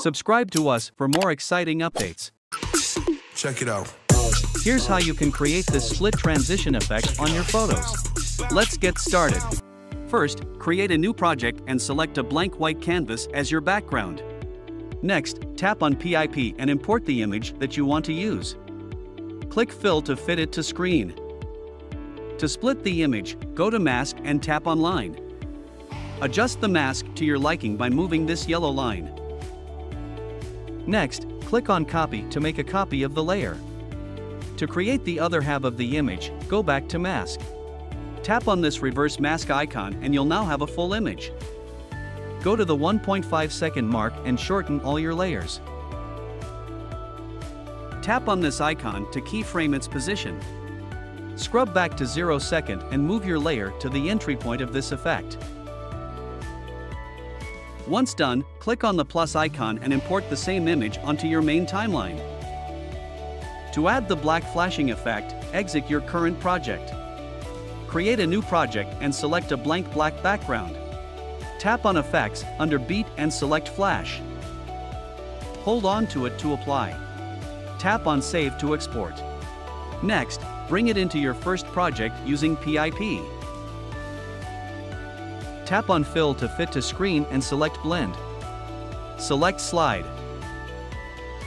Subscribe to us for more exciting updates. Check it out. Here's how you can create this split transition effect on your photos. Let's get started. First, create a new project and select a blank white canvas as your background. Next, tap on PIP and import the image that you want to use. Click Fill to fit it to screen. To split the image, go to Mask and tap on Line. Adjust the mask to your liking by moving this yellow line. Next, click on Copy to make a copy of the layer. To create the other half of the image, go back to Mask. Tap on this reverse mask icon and you'll now have a full image. Go to the 1.5 second mark and shorten all your layers. Tap on this icon to keyframe its position. Scrub back to 0 second and move your layer to the entry point of this effect. Once done, click on the plus icon and import the same image onto your main timeline. To add the black flashing effect, exit your current project. Create a new project and select a blank black background. Tap on Effects under Beat and select Flash. Hold on to it to apply. Tap on Save to export. Next, bring it into your first project using PIP. Tap on Fill to fit to screen and select Blend. Select Slide.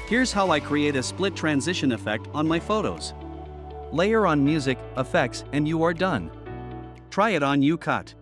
Here's how I create a split transition effect on my photos. Layer on music, effects, and you are done. Try it on YouCut.